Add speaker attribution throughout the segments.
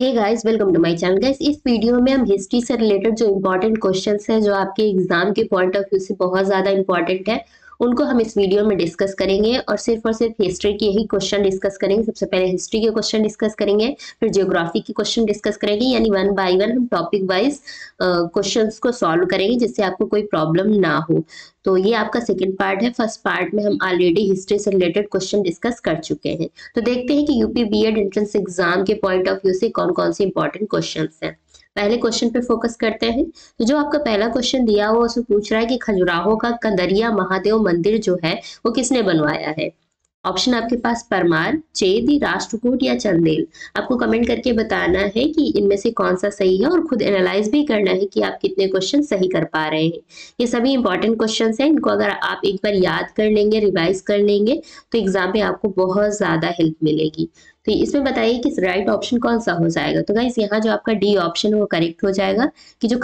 Speaker 1: Hey guys welcome to my channel guys इस video में हम हिस्ट्री से रिलेटेड जो इम्पोर्टेंट क्वेश्चंस हैं, जो आपके एग्ज़ाम के पॉइंट ऑफ़ व्यू से बहुत ज़्यादा इंपॉर्टेंट है उनको हम इस वीडियो में डिस्कस करेंगे और सिर्फ़ और सिर्फ़ हिस्ट्री के ही क्वेश्चन डिस्कस करेंगे। सबसे पहले हिस्ट्री के क्वेश्चन डिस्कस करेंगे, फिर जियोग्राफी के क्वेश्चन डिस्कस करेंगे, यानी वन बाय वन हम टॉपिक वाइज क्वेश्चन को सॉल्व करेंगे जिससे आपको कोई प्रॉब्लम ना हो। तो ये आपका सेकेंड पार्ट है। फ़र्स्ट पार्ट में हम ऑलरेडी हिस्ट्री से रिलेटेड क्वेश्चन डिस्कस कर चुके हैं। तो देखते हैं कि यूपी बी एंट्रेंस एग्ज़ाम के पॉइंट ऑफ़ व्यू से कौन कौन से इंपॉर्टेंट क्वेश्चन हैं। पहले क्वेश्चन पे फोकस करते हैं। तो जो आपका पहला क्वेश्चन दिया हुआ उसमें पूछ रहा है कि खजुराहो का कदरिया महादेव मंदिर जो है, वो किसने बनवाया है? ऑप्शन आपके पास परमार, चेदी, राष्ट्रकूट या चंदेल। आपको कमेंट करके बताना है कि इनमें से कौन सा सही है और खुद एनालाइज भी करना है कि आप कितने क्वेश्चन सही कर पा रहे हैं। ये सभी इंपॉर्टेंट क्वेश्चन हैं, इनको अगर आप एक बार याद कर लेंगे रिवाइज कर लेंगे तो एग्ज़ाम में आपको बहुत ज़्यादा हेल्प मिलेगी। तो इसमें बताइए कि राइट ऑप्शन कौन सा हो जाएगा। तो गाइस यहाँ जो आपका डी ऑप्शन है, वो करेक्ट हो जाएगा कि जो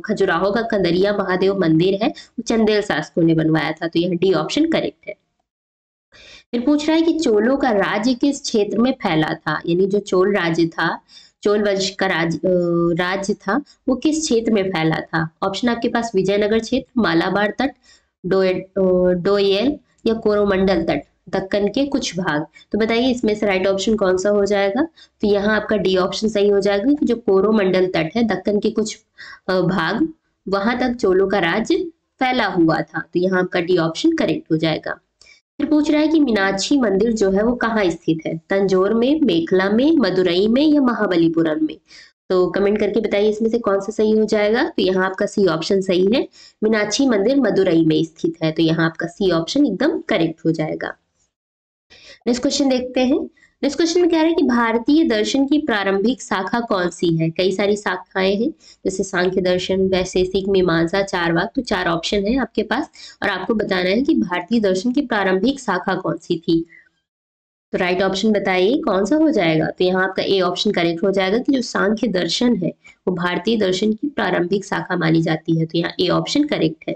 Speaker 1: खजुराहो का कंदरिया महादेव मंदिर है, वो चंदेल शासकों ने बनवाया था। तो यह डी ऑप्शन करेक्ट है। फिर पूछ रहा है कि चोलों का राज्य किस क्षेत्र में फैला था? यानी जो चोल राज्य था, चोल वंश का राज राज्य था, वो किस क्षेत्र में फैला था? ऑप्शन आपके पास विजयनगर क्षेत्र, मालाबार तट डोयल या कोरोमंडल तट, दक्कन के कुछ भाग। तो बताइए इसमें से राइट ऑप्शन कौन सा हो जाएगा? तो यहाँ आपका डी ऑप्शन सही हो जाएगा कि जो कोरोमंडल तट है, दक्कन के कुछ भाग, वहाँ तक चोलों का राज्य फैला हुआ था। तो यहाँ आपका डी ऑप्शन करेक्ट हो जाएगा। फिर पूछ रहा है कि मीनाक्षी मंदिर जो है वो कहाँ स्थित है? तंजोर में, मेखला में, मदुरई में या महाबलीपुरम में? तो कमेंट करके बताइए इसमें से कौन सा सही हो जाएगा। तो यहाँ आपका सी ऑप्शन सही है। मीनाक्षी मंदिर मदुरई में स्थित है। तो यहाँ आपका सी ऑप्शन एकदम करेक्ट हो जाएगा। नेक्स्ट क्वेश्चन देखते हैं। नेक्स्ट क्वेश्चन में कह रहे हैं कि भारतीय दर्शन की प्रारंभिक शाखा कौन सी है? कई सारी शाखाएँ हैं, जैसे सांख्य दर्शन वैशेषिक मीमांसा, चार वाक तो चार ऑप्शन है आपके पास। और आपको बताना है कि भारतीय दर्शन की प्रारंभिक शाखा कौन सी थी? तो राइट ऑप्शन बताइए, कौन सा हो जाएगा? तो यहाँ आपका ए ऑप्शन करेक्ट हो जाएगा कि जो सांख्य दर्शन है, वो भारतीय दर्शन की प्रारंभिक शाखा मानी जाती है। तो यहाँ ए ऑप्शन करेक्ट है।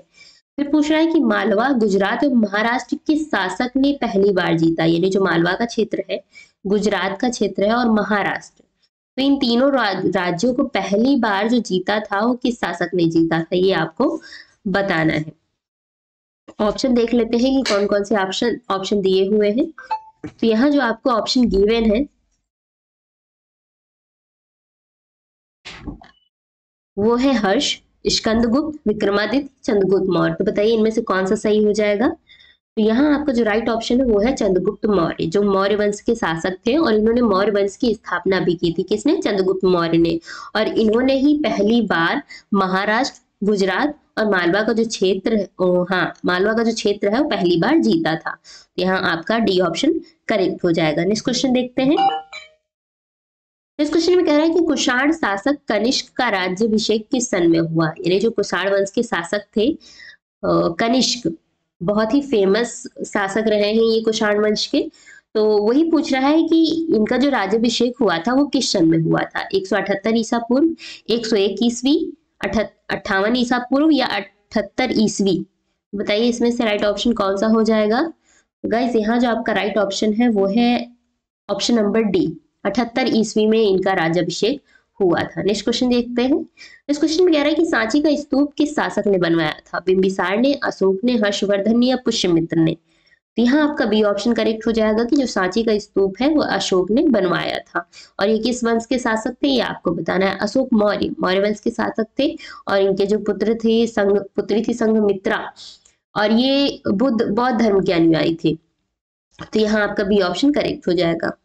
Speaker 1: फिर पूछ रहा है कि मालवा गुजरात और महाराष्ट्र किस शासक ने पहली बार जीता, यानी जो मालवा का क्षेत्र है गुजरात का क्षेत्र है और महाराष्ट्र। तो इन तीनों राज्यों को पहली बार जो जीता था, वो किस शासक ने जीता था, ये आपको बताना है। ऑप्शन देख लेते हैं कि कौन कौन से ऑप्शन ऑप्शन दिए हुए हैं। तो यहाँ जो आपको ऑप्शन गिवन है, वो है हर्ष, स्कंदगुप्त, विक्रमादित्य, चंद्रगुप्त मौर्य। तो बताइए इनमें से कौन सा सही हो जाएगा? तो यहाँ आपका जो राइट ऑप्शन है वो है चंद्रगुप्त मौर्य, जो मौर्य वंश के शासक थे और इन्होंने मौर्य वंश की स्थापना भी की थी। किसने? चंद्रगुप्त मौर्य ने। और इन्होंने ही पहली बार महाराष्ट्र, गुजरात और मालवा का जो क्षेत्र है मालवा का जो क्षेत्र है वो पहली बार जीता था। तो यहाँ आपका डी ऑप्शन करेक्ट हो जाएगा। नेक्स्ट क्वेश्चन देखते हैं। इस क्वेश्चन में कह रहा है कि कुषाण शासक कनिष्क का राज्यभिषेक किस सन में हुआ? यानी जो कुषाण वंश के शासक थे कनिष्क। बहुत ही फ़ेमस शासक रहे हैं ये कुषाण वंश के। तो वही पूछ रहा है कि इनका जो राज्यभिषेक हुआ था, वो किस सन में हुआ था? एक सौ अठहत्तर ईसा पूर्व, एक सौ एक ईस्वी अट्ठावन ईसा पूर्व या अठहत्तर ईस्वी? बताइए इसमें से राइट ऑप्शन कौन सा हो जाएगा? गाइस यहाँ जो आपका राइट ऑप्शन है, वो है ऑप्शन नंबर डी अठहत्तर ईस्वी में इनका राज्यभिषेक। हुआ था। नेक्स्ट क्वेश्चन देखते हैं। इस क्वेश्चन में कह रहा है कि सांची का स्तूप किस शासक ने बनवाया था? बिंबिसार ने, अशोक ने, हर्षवर्धन ने या पुष्यमित्र ने? तो यहाँ आपका बी ऑप्शन करेक्ट हो जाएगा कि जो सांची का स्तूप है, वो अशोक ने बनवाया था। और ये किस वंश के शासक थे, ये आपको बताना है। अशोक मौर्य मौर्य वंश के शासक थे और इनके जो पुत्र थे संघ पुत्री थी संघ मित्रा और ये बुद्ध, बौद्ध धर्म के अनुयायी थे। तो यहाँ आपका बी ऑप्शन करेक्ट हो जाएगा।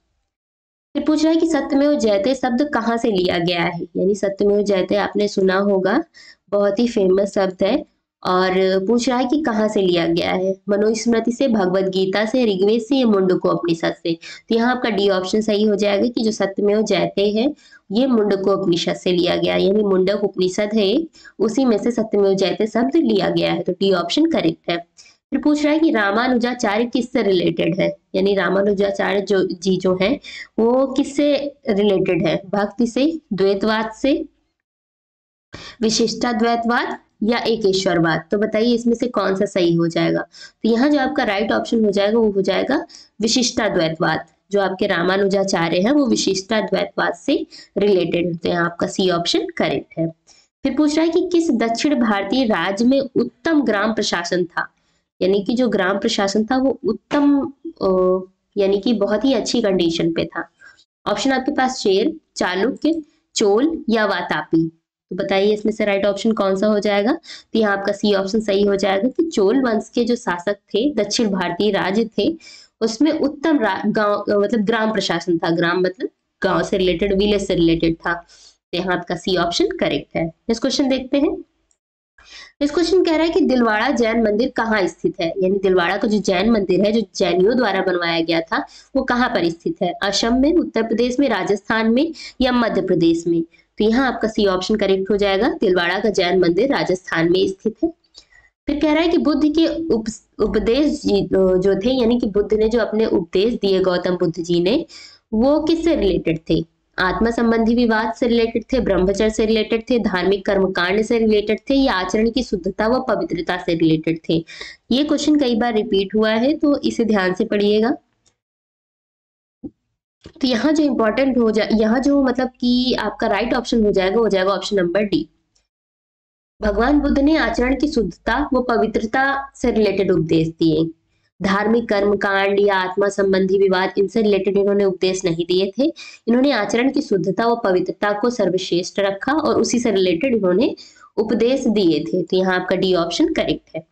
Speaker 1: फिर पूछ रहा है कि सत्यमेव जयते शब्द कहाँ से लिया गया है? यानी सत्यमेव जयते आपने सुना होगा, बहुत ही फ़ेमस शब्द है। और पूछ रहा है कि कहाँ से लिया गया है? मनुस्मृति से, भगवत गीता से, ऋग्वेद से, या मुंडको उपनिषद से? तो यहाँ आपका डी ऑप्शन सही हो जाएगा कि जो सत्यमेव जयते हैं, ये मुंडको उपनिषद से लिया गया है। यानी मुंडक उपनिषद है उसी में से सत्यमेव जयते शब्द लिया गया है। तो डी ऑप्शन करेक्ट है। फिर पूछ रहा है कि रामानुजाचार्य किससे रिलेटेड है? यानी रामानुजाचार्य जो जी जो है, वो किससे रिलेटेड है? भक्ति से, द्वैतवाद से, विशिष्टा द्वैतवाद या एकेश्वरवाद? तो बताइए इसमें से कौन सा सही हो जाएगा? तो यहाँ जो आपका राइट ऑप्शन हो जाएगा, वो हो जाएगा विशिष्टा द्वैतवाद। जो आपके रामानुजाचार्य है, वो विशिष्टा द्वैतवाद से रिलेटेड होते हैं आपका सी ऑप्शन करेक्ट है। फिर पूछ रहा है कि किस दक्षिण भारतीय राज्य में उत्तम ग्राम प्रशासन था? यानी कि जो ग्राम प्रशासन था, वो उत्तम यानी कि बहुत ही अच्छी कंडीशन पे था। ऑप्शन आपके पास शेर चालुक्य, चोल या वातापी। तो बताइए इसमें से राइट ऑप्शन कौन सा हो जाएगा? तो यहाँ आपका सी ऑप्शन सही हो जाएगा कि चोल वंश के जो शासक थे, दक्षिण भारतीय राज्य थे, उसमें उत्तम गाँव मतलब ग्राम प्रशासन था। ग्राम मतलब गाँव से रिलेटेड विलेज से रिलेटेड था। तो यहाँ आपका सी ऑप्शन करेक्ट है। नेक्स्ट क्वेश्चन देखते हैं। इस क्वेश्चन कह रहा है कि दिलवाड़ा जैन मंदिर कहाँ स्थित है? यानी दिलवाड़ा का जो जैन मंदिर है जो जैनियों द्वारा बनवाया गया था वो कहाँ पर स्थित है? असम में उत्तर प्रदेश में राजस्थान में या मध्य प्रदेश में? तो यहाँ आपका सी ऑप्शन करेक्ट हो जाएगा। दिलवाड़ा का जैन मंदिर राजस्थान में स्थित है। फिर कह रहा है कि बुद्ध के उप, उपदेश जो थे यानी कि बुद्ध ने जो अपने उपदेश दिए गौतम बुद्ध जी ने वो किससे रिलेटेड थे? आत्मा संबंधी विवाद से रिलेटेड थे, ब्रह्मचर्य से रिलेटेड थे, धार्मिक कर्मकांड से रिलेटेड थे, या आचरण की शुद्धता व पवित्रता से रिलेटेड थे। ये क्वेश्चन कई बार रिपीट हुआ है तो इसे ध्यान से पढ़िएगा। तो यहाँ जो इंपॉर्टेंट हो जाए यहाँ जो मतलब कि आपका राइट ऑप्शन हो जाएगा हो जाएगा ऑप्शन नंबर डी भगवान बुद्ध ने आचरण की शुद्धता व पवित्रता से रिलेटेड उपदेश दिए। धार्मिक कर्म कांड या आत्मा संबंधी विवाद, इनसे रिलेटेड इन्होंने उपदेश नहीं दिए थे। इन्होंने आचरण की शुद्धता व पवित्रता को सर्वश्रेष्ठ रखा और उसी से रिलेटेड इन्होंने उपदेश दिए थे। तो यहाँ आपका डी ऑप्शन करेक्ट है।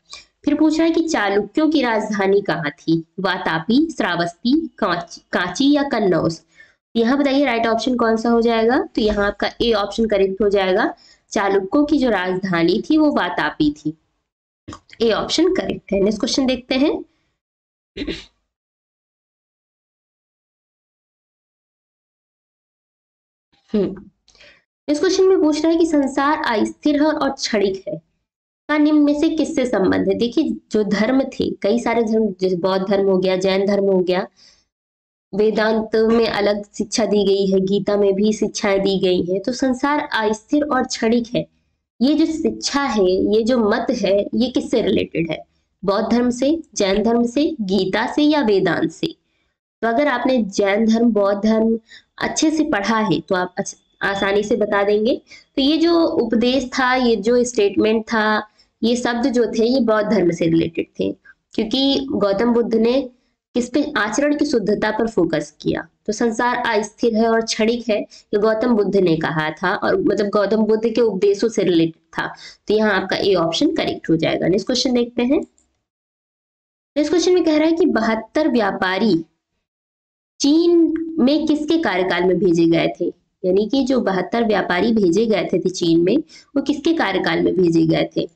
Speaker 1: फिर पूछा है कि चालुक्यों की राजधानी कहाँ थी? वातापी, श्रावस्ती, कांची या कन्नौज? यहाँ बताइए राइट ऑप्शन कौन सा हो जाएगा? तो यहाँ आपका ए ऑप्शन करेक्ट हो जाएगा। चालुक्यों की जो राजधानी थी, वो वातापी थी। ए ऑप्शन करेक्ट है। नेक्स्ट क्वेश्चन देखते हैं। हम्म। इस क्वेश्चन में पूछ रहा है कि संसार अस्थिर है और क्षणिक है। का निम्न में से किससे संबंध है? देखिए, जो धर्म थे, कई सारे धर्म, जैसे बौद्ध धर्म हो गया, जैन धर्म हो गया, वेदांत में अलग शिक्षा दी गई है, गीता में भी शिक्षाएँ दी गई है तो संसार अस्थिर और क्षणिक है। ये जो शिक्षा है, ये जो मत है, ये किससे रिलेटेड है? बौद्ध धर्म से, जैन धर्म से, गीता से या वेदांत से? तो अगर आपने जैन धर्म, बौद्ध धर्म अच्छे से पढ़ा है तो आप आसानी से बता देंगे। तो ये जो उपदेश था, ये जो स्टेटमेंट था, ये शब्द जो थे, ये बौद्ध धर्म से रिलेटेड थे। क्योंकि गौतम बुद्ध ने किस पे आचरण की शुद्धता पर फोकस किया। तो संसार अस्थिर है और क्षणिक है, ये गौतम बुद्ध ने कहा था। और मतलब गौतम बुद्ध के उपदेशों से रिलेटेड था। तो यहाँ आपका ए ऑप्शन करेक्ट हो जाएगा। नेक्स्ट क्वेश्चन देखते हैं। इस क्वेश्चन में कह रहा है कि बहत्तर व्यापारी चीन में किसके कार्यकाल में भेजे गए थे? यानी कि जो बहत्तर व्यापारी भेजे गए थे, थे चीन में वो किसके कार्यकाल में भेजे गए थे?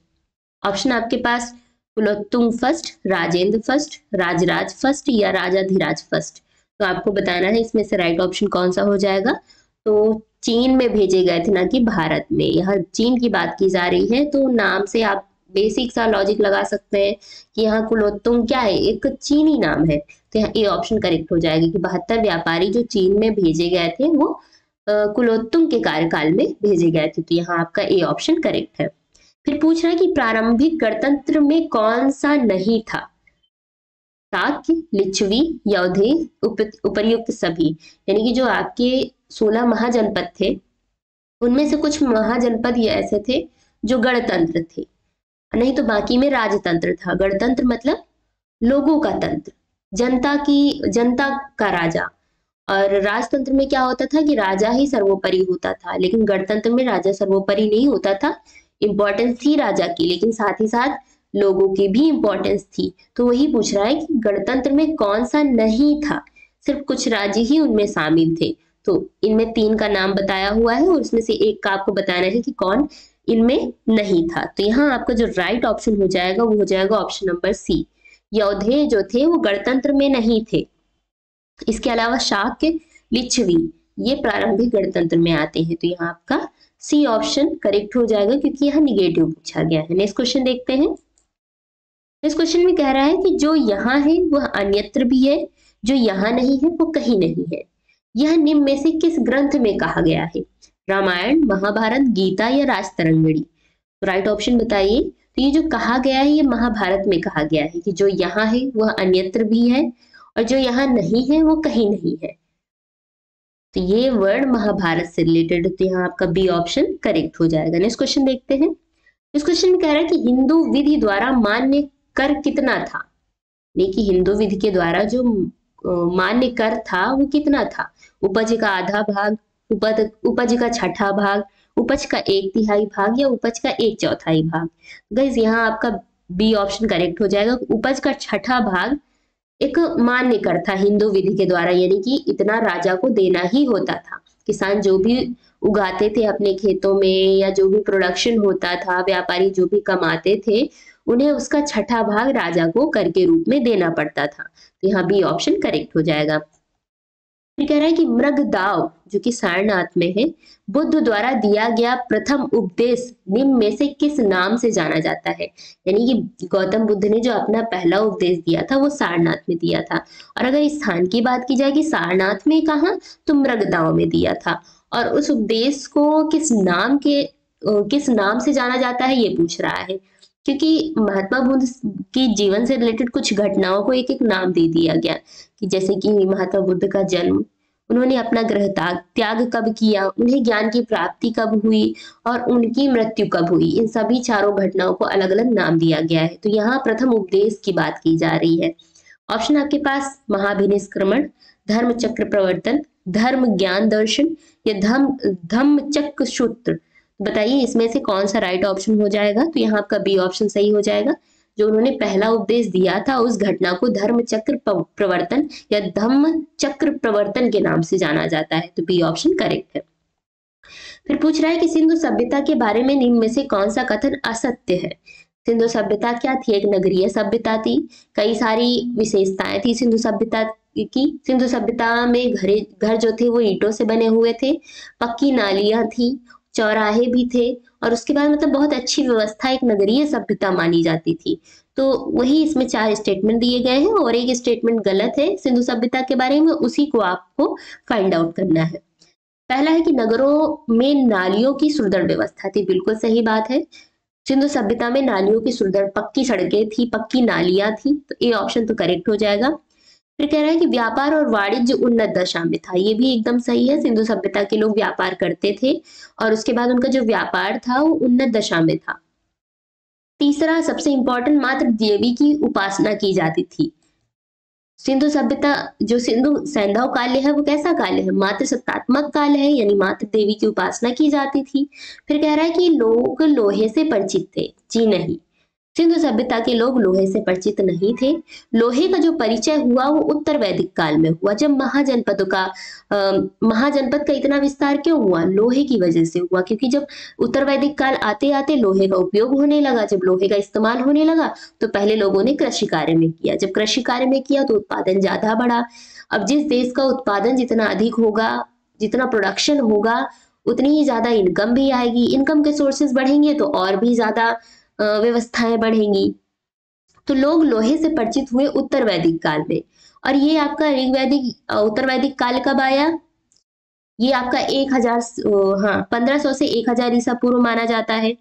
Speaker 1: ऑप्शन आपके पास Kulottunga first Rajendra first Rajaraja first या राजाधिराज फ़र्स्ट तो आपको बताना है इसमें से राइट ऑप्शन कौन सा हो जाएगा? तो चीन में भेजे गए थे ना कि भारत में। यहाँ चीन की बात की जा रही है तो नाम से आप बेसिक सा लॉजिक लगा सकते हैं कि यहाँ कुलोत्तुंग क्या है? एक चीनी नाम है। तो यहाँ ए ऑप्शन करेक्ट हो जाएगा कि बहत्तर व्यापारी जो चीन में भेजे गए थे वो कुलोत्तुंग के कार्यकाल में भेजे गए थे। तो यहाँ आपका ए ऑप्शन करेक्ट है। फिर पूछ रहा है कि प्रारंभिक गणतंत्र में कौन सा नहीं था? ताक लिच्छवी यौधे उप, उपर्युक्त सभी। यानी कि जो आपके सोलह महाजनपद थे उनमें से कुछ महाजनपद ये ऐसे थे जो गणतंत्र थे। नहीं तो बाकी में राजतंत्र था। गणतंत्र मतलब लोगों का तंत्र। जनता की, जनता का राजा। और राजतंत्र में क्या होता था कि राजा ही सर्वोपरि होता था, लेकिन गणतंत्र में राजा सर्वोपरि नहीं होता था। इंपॉर्टेंस थी राजा की, लेकिन साथ ही साथ लोगों की भी इंपॉर्टेंस थी। तो वही पूछ रहा है कि गणतंत्र में कौन सा नहीं था? सिर्फ़ कुछ राज्य ही उनमें शामिल थे। तो इनमें तीन का नाम बताया हुआ है और उसमें से एक का आपको बताना है कि कौन इनमें नहीं था। तो यहाँ आपका जो राइट ऑप्शन हो जाएगा, वो हो जाएगा ऑप्शन नंबर सी यौधे जो थे, वो गणतंत्र में नहीं थे। इसके अलावा शाक्य लिच्छवी, ये प्रारंभिक गणतंत्र में आते हैं। तो यहाँ आपका सी ऑप्शन करेक्ट हो जाएगा, क्योंकि यहाँ निगेटिव पूछा गया है। नेक्स्ट क्वेश्चन देखते हैं। इस क्वेश्चन में कह रहा है कि जो यहाँ है, वह अन्यत्र भी है। जो यहाँ नहीं है, वो कहीं नहीं है। यह निम्न में से किस ग्रंथ में कहा गया है? रामायण, महाभारत, गीता या राजतरंगड़ी। तो राइट ऑप्शन बताइए। तो ये जो कहा गया है, ये महाभारत में कहा गया है कि जो यहाँ है, वह अन्यत्र भी है और जो यहाँ नहीं है, वो कहीं नहीं है। तो ये वर्ड महाभारत से रिलेटेड तो यहाँ आपका बी ऑप्शन करेक्ट हो जाएगा। नेक्स्ट क्वेश्चन देखते हैं। इस क्वेश्चन में कह रहा है कि हिंदू विधि द्वारा मान्य कर कितना था? कि हिंदू विधि के द्वारा जो मान्य कर था, वो कितना था? उपज का आधा भाग उपज उपज का छठा भाग, उपज का एक तिहाई भाग या उपज का एक चौथाई भाग। गैस यहाँ आपका बी ऑप्शन करेक्ट हो जाएगा। उपज का छठा भाग एक मान्य कर था हिंदू विधि के द्वारा, यानी कि इतना राजा को देना ही होता था। किसान जो भी उगाते थे अपने खेतों में या जो भी प्रोडक्शन होता था, व्यापारी जो भी कमाते थे, उन्हें उसका छठा भाग राजा को कर के रूप में देना पड़ता था। तो यहाँ बी ऑप्शन करेक्ट हो जाएगा। फिर कह रहा है कि मृग दाव, जो कि सारनाथ में है, बुद्ध द्वारा दिया गया प्रथम उपदेश निम्न में से किस नाम से जाना जाता है? यानी कि गौतम बुद्ध ने जो अपना पहला उपदेश दिया था, वो सारनाथ में दिया था। और अगर इस स्थान की बात की जाए कि सारनाथ में कहा तो मृगदाव में दिया था। और उस उपदेश को किस नाम के किस नाम से जाना जाता है, ये पूछ रहा है। क्योंकि महात्मा बुद्ध के जीवन से रिलेटेड कुछ घटनाओं को एक एक नाम दे दिया गया कि जैसे कि महात्मा बुद्ध का जन्म, उन्होंने अपना ग्रह त्याग कब किया, उन्हें ज्ञान की प्राप्ति कब हुई और उनकी मृत्यु कब हुई, इन सभी चारों घटनाओं को अलग अलग नाम दिया गया है। तो यहाँ प्रथम उपदेश की बात की जा रही है। ऑप्शन आपके पास, महाभिनिष्क्रमण धर्म चक्र प्रवर्तन, धर्म ज्ञान दर्शन या धम धम्म चक्र सूत्र। बताइए, इसमें से कौन सा राइट ऑप्शन हो जाएगा? तो यहाँ आपका बी ऑप्शन सही हो जाएगा। जो उन्होंने पहला उपदेश दिया था, उस घटना को धर्म चक्र प्रवर्तन या धम्म चक्र प्रवर्तन के नाम से जाना जाता है। तो बी ऑप्शन करेक्ट है। फिर पूछ रहा है कि सिंधु सभ्यता के बारे में निम्न में से कौन सा कथन असत्य है? सिंधु सभ्यता क्या थी? एक नगरीय सभ्यता थी। कई सारी विशेषताएँ थी सिंधु सभ्यता की। सिंधु सभ्यता में घरे, घर जो थे वो ईंटों से बने हुए थे। पक्की नालियाँ थी। चौराहे भी थे और उसके बाद मतलब बहुत अच्छी व्यवस्था, एक नगरीय सभ्यता मानी जाती थी। तो वही इसमें चार स्टेटमेंट दिए गए हैं और एक स्टेटमेंट गलत है। सिंधु सभ्यता के बारे में उसी को आपको फाइंड आउट करना है। पहला है कि नगरों में नालियों की सुदृढ़ व्यवस्था थी। बिल्कुल सही बात है। सिंधु सभ्यता में नालियों की सुदृढ़ पक्की सड़कें थी, पक्की नालियाँ थी तो ये ऑप्शन तो करेक्ट हो जाएगा। फिर कह रहा है कि व्यापार और वाणिज्य उन्नत दशा में था। ये भी एकदम सही है। सिंधु सभ्यता के लोग व्यापार करते थे और उसके बाद उनका जो व्यापार था, वो उन्नत दशा में था। तीसरा, सबसे इंपॉर्टेंट मात्र देवी की उपासना की जाती थी। सिंधु सभ्यता, जो सिंधु सैंधव काल्य है, वो कैसा काल्य है? मात्र सत्तात्मक काल है, यानी मात्र देवी की उपासना की जाती थी। फिर कह रहा है कि लोग लोहे से परिचित थे, जी नहीं। सिंधु सभ्यता के लोग लोहे से परिचित नहीं थे। लोहे का जो परिचय हुआ, वो उत्तर वैदिक काल में हुआ, जब महाजनपदों का महाजनपद का इतना विस्तार क्यों हुआ? लोहे की वजह से हुआ, क्योंकि जब उत्तर वैदिक काल आते आते लोहे का उपयोग होने लगा, जब लोहे का इस्तेमाल होने लगा तो पहले लोगों ने कृषि कार्य में किया। जब कृषि कार्य में किया तो उत्पादन ज़्यादा बढ़ा। अब जिस देश का उत्पादन जितना अधिक होगा, जितना प्रोडक्शन होगा, उतनी ही ज़्यादा इनकम भी आएगी। इनकम के सोर्सेज बढ़ेंगे तो और भी ज़्यादा व्यवस्थाएँ बढ़ेंगी। तो लोग लोहे से परिचित हुए उत्तर वैदिक काल में। और ये आपका ऋग्वैदिक उत्तर वैदिक काल कब आया? ये आपका एक हज़ार हाँ पंद्रह सौ से एक हज़ार ईसा पूर्व माना जाता है।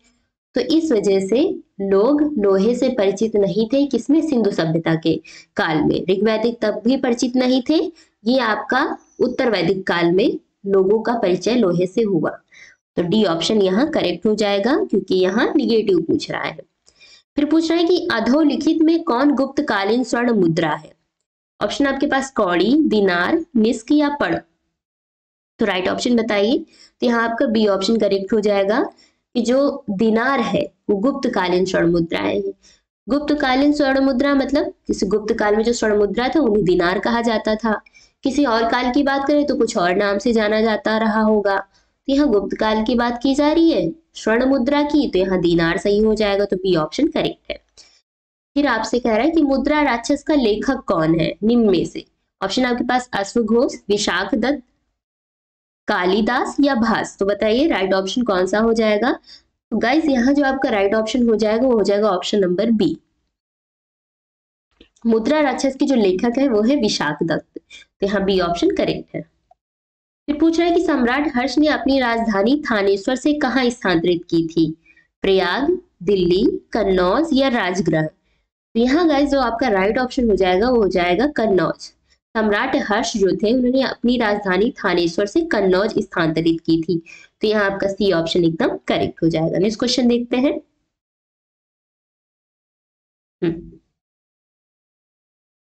Speaker 1: तो इस वजह से लोग लोहे से परिचित नहीं थे, किसमें? सिंधु सभ्यता के काल में। ऋग्वैदिक तब भी परिचित नहीं थे। ये आपका उत्तर वैदिक काल में लोगों का परिचय लोहे से हुआ। तो डी ऑप्शन यहाँ करेक्ट हो जाएगा क्योंकि यहाँ निगेटिव पूछ रहा है। फिर पूछ रहा है कि अधोलिखित में कौन गुप्त कालीन स्वर्ण मुद्रा है? ऑप्शन आपके पास कौड़ी, दिनार निस्क या पड़ तो राइट ऑप्शन बताइए। तो यहाँ आपका बी ऑप्शन करेक्ट हो जाएगा कि जो दिनार है, वो गुप्त कालीन स्वर्ण मुद्रा है। गुप्त कालीन स्वर्ण मुद्रा मतलब किसी गुप्त काल में जो स्वर्ण मुद्रा था, उन्हें दिनार कहा जाता था। किसी और काल की बात करें तो कुछ और नाम से जाना जाता रहा होगा। तो यहाँ गुप्त काल की बात की जा रही है, स्वर्ण मुद्रा की तो यहाँ दीनार सही हो जाएगा तो बी ऑप्शन करेक्ट है। फिर आपसे कह रहा है कि मुद्रा राक्षस का लेखक कौन है? निम्न में से। ऑप्शन आपके पास अश्वघोष विशाख दत्त, कालिदास या भास। तो बताइए राइट ऑप्शन कौन सा हो जाएगा? तो गाइस यहाँ जो आपका राइट ऑप्शन हो जाएगा, वो हो जाएगा ऑप्शन नंबर बी मुद्रा राक्षस के जो लेखक है, वो है विशाख दत्त। तो यहाँ बी ऑप्शन करेक्ट है। फिर पूछ है कि सम्राट हर्ष ने अपनी राजधानी थानेश्वर से कहा स्थानांतरित की थी? प्रयाग, दिल्ली, कन्नौज या राजगृह? तो यहाँ गाइस जो आपका राइट ऑप्शन हो जाएगा, वो हो जाएगा कन्नौज। सम्राट हर्ष जो थे, उन्होंने अपनी राजधानी थानेश्वर से कन्नौज स्थानांतरित की थी। तो यहाँ आपका सी ऑप्शन एकदम करेक्ट हो जाएगा। नेक्स्ट क्वेश्चन देखते हैं।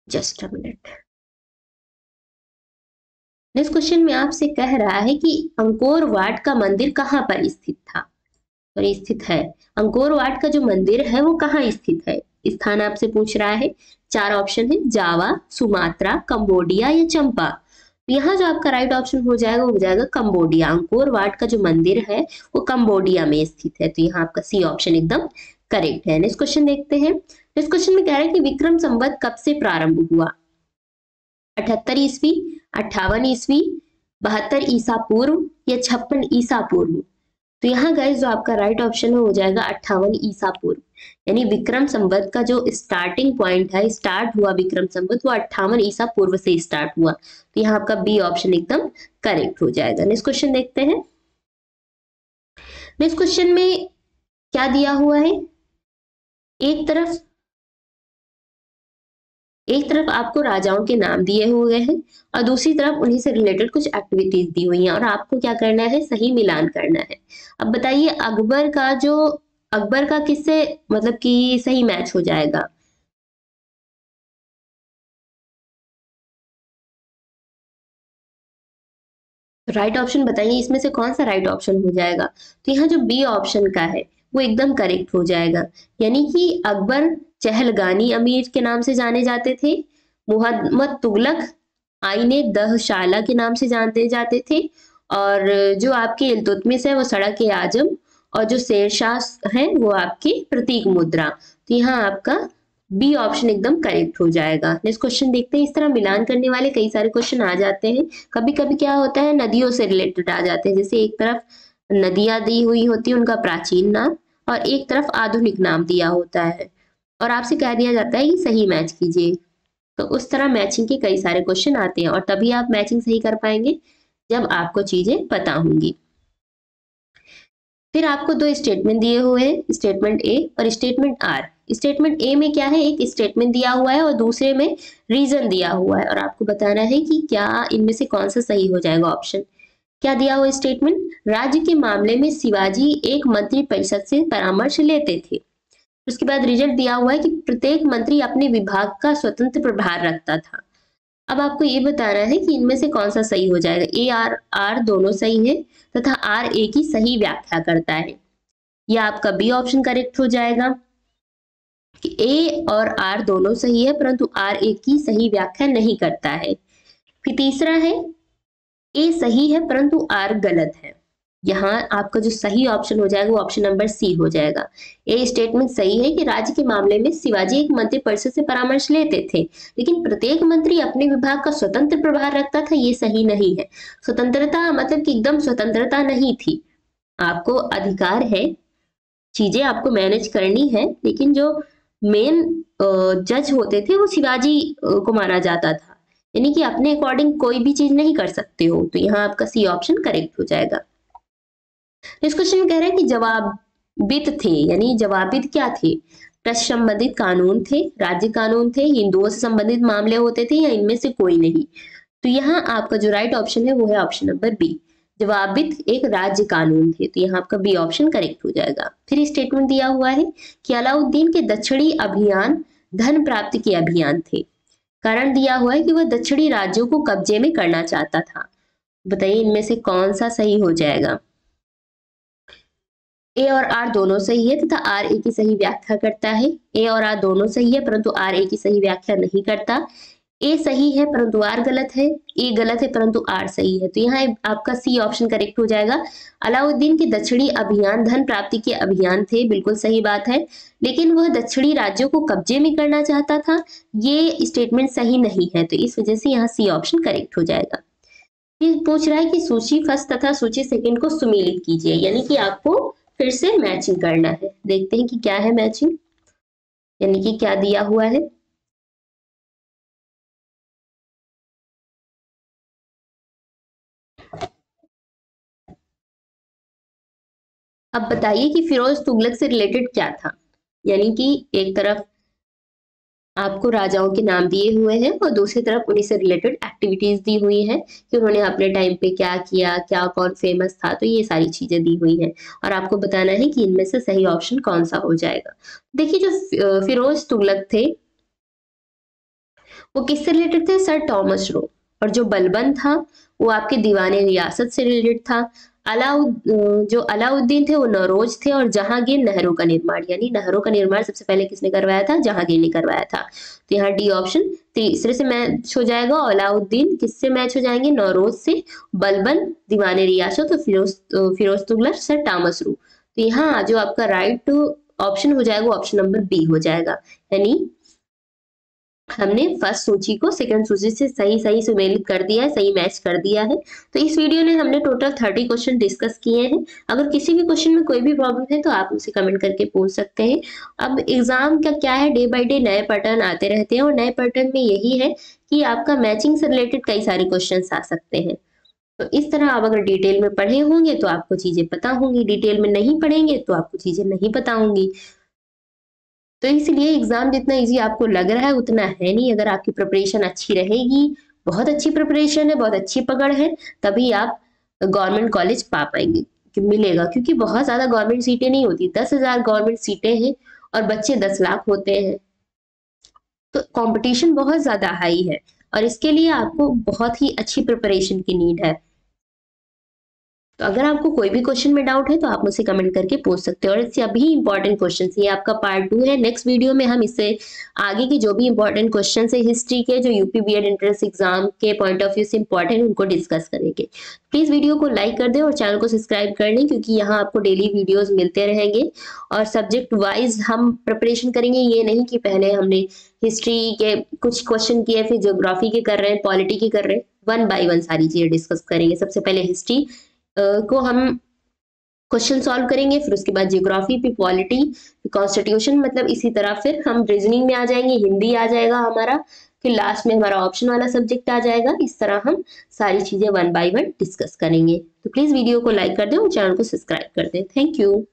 Speaker 1: Just a minute next question में आपसे कह रहा है कि अंकोर वाट का मंदिर कहाँ पर स्थित था? और स्थित है। अंकोर वाट का जो मंदिर है, वो कहाँ स्थित है? स्थान आपसे पूछ रहा है। चार ऑप्शन है, जावा, सुमात्रा, कंबोडिया या चंपा। तो यहाँ जो आपका राइट ऑप्शन हो जाएगा, वो हो जाएगा कंबोडिया। अंकोर वाट का जो मंदिर है, वो कंबोडिया में स्थित है। तो यहाँ आपका सी ऑप्शन एकदम करेक्ट है। नेक्स्ट क्वेश्चन देखते हैं। नेक्स्ट क्वेश्चन में कह रहा है कि विक्रम संवत कब से प्रारंभ हुआ? अठहत्तर ईस्वी अट्ठावन ईस्वी, बहत्तर ईसा पूर्व या छप्पन ईसा पूर्व। तो यहाँ गाइज़ जो आपका राइट ऑप्शन है हो जाएगा अट्ठावन ईसा पूर्व। यानी विक्रम संवत का जो स्टार्टिंग पॉइंट है स्टार्ट हुआ विक्रम संवत, वो अट्ठावन ईसा पूर्व से स्टार्ट हुआ। तो यहाँ आपका बी ऑप्शन एकदम करेक्ट हो जाएगा। नेक्स्ट क्वेश्चन देखते हैं। नेक्स्ट क्वेश्चन में क्या दिया हुआ है? एक तरफ़ एक तरफ़ आपको राजाओं के नाम दिए हुए हैं और दूसरी तरफ़ उन्हीं से रिलेटेड कुछ एक्टिविटीज़ दी हुई हैं और आपको क्या करना है? सही मिलान करना है। अब बताइए, अकबर का जो, अकबर का किससे मतलब कि सही मैच हो जाएगा? राइट ऑप्शन बताइए, इसमें से कौन सा राइट ऑप्शन हो जाएगा? तो यहाँ जो बी ऑप्शन का है, वो एकदम करेक्ट हो जाएगा। यानी कि अकबर चहलगानी अमीर के नाम से जाने जाते थे। मोहम्मद तुगलक आईने दहशाला के नाम से जानते जाते थे। और जो आपके इलतुतमिस है, वो सड़क के आज़म और जो शेरशाह है, वो आपके प्रतीक मुद्रा। तो यहाँ आपका बी ऑप्शन एकदम करेक्ट हो जाएगा। नेक्स्ट क्वेश्चन देखते हैं। इस तरह मिलान करने वाले कई सारे क्वेश्चन आ जाते हैं। कभी कभी क्या होता है, नदियों से रिलेटेड आ जाते हैं। जैसे एक तरफ़ नदियाँ दी हुई होती है, उनका प्राचीन नाम और एक तरफ़ आधुनिक नाम दिया होता है। और आपसे कह दिया जाता है कि सही मैच कीजिए। तो उस तरह मैचिंग के कई सारे क्वेश्चन आते हैं और तभी आप मैचिंग सही कर पाएँगे, जब आपको चीज़ें पता होंगी। फिर आपको दो स्टेटमेंट दिए हुए हैं स्टेटमेंट ए और स्टेटमेंट आर स्टेटमेंट ए में क्या है? एक स्टेटमेंट दिया हुआ है और दूसरे में रीजन दिया हुआ है और आपको बताना है कि क्या इनमें से कौन सा सही हो जाएगा ऑप्शन क्या दिया हुआ स्टेटमेंट राज्य के मामले में शिवाजी एक मंत्री परिषद से परामर्श लेते थे। उसके बाद रिज़ल्ट दिया हुआ है कि प्रत्येक मंत्री अपने विभाग का स्वतंत्र प्रभार रखता था। अब आपको ये बताना है कि इनमें से कौन सा सही हो जाएगा? ए आर आर दोनों सही है तथा आर ए की सही व्याख्या करता है। यह आपका बी ऑप्शन करेक्ट हो जाएगा कि ए और आर दोनों सही है, परंतु आर ए की सही व्याख्या नहीं करता है। फिर तीसरा है ए सही है, परंतु आर गलत है। यहाँ आपका जो सही ऑप्शन हो जाएगा, वो ऑप्शन नंबर सी हो जाएगा। ए स्टेटमेंट सही है कि राज्य के मामले में शिवाजी एक मंत्री परिषद से परामर्श लेते थे, लेकिन प्रत्येक मंत्री अपने विभाग का स्वतंत्र प्रभार रखता था, ये सही नहीं है। स्वतंत्रता मतलब कि एकदम स्वतंत्रता नहीं थी। आपको अधिकार है, चीज़ें आपको मैनेज करनी है, लेकिन जो मेन जज होते थे, वो शिवाजी को माना जाता था। यानी कि अपने अकॉर्डिंग कोई भी चीज़ नहीं कर सकते हो तो यहाँ आपका सी ऑप्शन करेक्ट हो जाएगा। इस क्वेश्चन में कह रहे हैं कि जवाबित थे, यानी जवाबित क्या थे? प्रश्न संबंधित कानून थे, राज्य कानून थे, हिंदुओं से संबंधित मामले होते थे या इनमें से कोई नहीं? तो यहाँ आपका जो राइट ऑप्शन है, वो है ऑप्शन नंबर बी जवाबित एक राज्य कानून थे तो यहाँ आपका बी ऑप्शन करेक्ट हो जाएगा। फिर स्टेटमेंट दिया हुआ है कि अलाउद्दीन के दक्षिणी अभियान, धन प्राप्ति के अभियान थे। कारण दिया हुआ है कि वह दक्षिणी राज्यों को कब्जे में करना चाहता था। बताइए इनमें से कौन सा सही हो जाएगा? ए और आर दोनों सही है तथा आर ए की सही व्याख्या करता है। ए और आर दोनों सही है, परंतु आर ए की सही व्याख्या नहीं करता। ए सही है, परंतु आर गलत है। ए गलत है, परंतु आर सही है। तो यहाँ आपका सी ऑप्शन करेक्ट हो जाएगा। अलाउद्दीन के दक्षिणी अभियान, धन प्राप्ति के अभियान थे, बिल्कुल सही बात है। लेकिन वह दक्षिणी राज्यों को कब्जे में करना चाहता था। ये स्टेटमेंट सही नहीं है तो इस वजह से यहाँ सी ऑप्शन करेक्ट हो जाएगा। फिर पूछ रहा है कि सूची फ़र्स्ट तथा सूची सेकंड को सुमिलित कीजिए, यानी कि आपको फिर से मैचिंग करना है। देखते हैं कि क्या है मैचिंग यानी कि क्या दिया हुआ है। अब बताइए कि फिरोज तुगलक से रिलेटेड क्या था? यानी कि एक तरफ़ आपको राजाओं के नाम दिए हुए हैं और दूसरी तरफ़ उन्हीं से रिलेटेड एक्टिविटीज़ दी हुई हैं कि उन्होंने अपने टाइम पे क्या किया, क्या कौन फ़ेमस था तो ये सारी चीज़ें दी हुई हैं। और आपको बताना है कि इनमें से सही ऑप्शन कौन सा हो जाएगा। देखिए, जो फिरोज तुगलक थे, वो किससे रिलेटेड थे? Sir Thomas Roe. और जो बलबन था, वो आपके दीवाने रियासत से रिलेटेड था। अलाउद जो अलाउद्दीन थे, वो नरोज थे और जहांगीर नहरों का निर्माण, यानी नहरों का निर्माण सबसे पहले किसने करवाया था? जहांगीर ने करवाया था। तो यहाँ डी ऑप्शन, तीसरे से मैच हो जाएगा अलाउद्दीन किससे मैच हो जाएँगे? नौरोज से बलबन, दीवाने रियासत तो Firoz Firoz Tughlaq, sir Thomas Roe. तो यहाँ जो आपका राइट ऑप्शन हो जाएगा ऑप्शन नंबर बी हो जाएगा। यानी हमने फ़र्स्ट सूची को सेकंड सूची से सही सही सुमेलित कर दिया है, सही मैच कर दिया है। तो इस वीडियो में हमने टोटल थर्टी क्वेश्चन डिस्कस किए हैं। अगर किसी भी क्वेश्चन में कोई भी प्रॉब्लम है तो आप उसे कमेंट करके पूछ सकते हैं। अब एग्ज़ाम का क्या है? डे बाई डे नए पैटर्न आते रहते हैं और नए पैटर्न में यही है कि आपका मैचिंग से रिलेटेड कई सारे क्वेश्चन आ सकते हैं। तो इस तरह आप अगर डिटेल में पढ़े होंगे तो आपको चीज़ें पता होंगी। डिटेल में नहीं पढ़ेंगे तो आपको चीज़ें नहीं पता होंगी। तो इसलिए एग्ज़ाम जितना इजी आपको लग रहा है, उतना है नहीं। अगर आपकी प्रिपरेशन अच्छी रहेगी, बहुत अच्छी प्रिपरेशन है, बहुत अच्छी पकड़ है, तभी आप गवर्नमेंट कॉलेज पा पाएँगे मिलेगा। क्योंकि बहुत ज़्यादा गवर्नमेंट सीटें नहीं होती। दस हज़ार गवर्नमेंट सीटें हैं और बच्चे दस लाख होते हैं। तो कंपटीशन बहुत ज़्यादा हाई है और इसके लिए आपको बहुत ही अच्छी प्रिपरेशन की नीड है। तो अगर आपको कोई भी क्वेश्चन में डाउट है तो आप मुझसे कमेंट करके पूछ सकते हो। और इससे अभी इंपॉर्टेंट क्वेश्चन ये आपका पार्ट टू है। नेक्स्ट वीडियो में हम इससे आगे की जो भी इंपॉर्टेंट क्वेश्चन है हिस्ट्री के, जो UP B Ed entrance exam के पॉइंट ऑफ़ व्यू से इंपॉर्टेंट उनको डिस्कस करेंगे। प्लीज़ वीडियो को लाइक कर दे और चैनल को सब्सक्राइब कर लें, क्योंकि यहाँ आपको डेली वीडियोज़ मिलते रहेंगे। और सब्जेक्ट वाइज हम प्रिपरेशन करेंगे, ये नहीं कि पहले हमने हिस्ट्री के कुछ क्वेश्चन किए, फिर जोग्राफी के कर रहे हैं पॉलिटी के कर रहे हैं। वन बाई वन सारी चीज़ें डिस्कस करेंगे। सबसे पहले हिस्ट्री को हम क्वेश्चन सॉल्व करेंगे, फिर उसके बाद जियोग्राफी फिर पॉलिटी फिर कॉन्स्टिट्यूशन मतलब इसी तरह फिर हम रीजनिंग में आ जाएँगे, हिंदी आ जाएगा हमारा, फिर लास्ट में हमारा ऑप्शन वाला सब्जेक्ट आ जाएगा, इस तरह हम सारी चीज़ें वन बाय वन डिस्कस करेंगे। तो प्लीज़ वीडियो को लाइक कर दें और चैनल को सब्सक्राइब कर दें। Thank you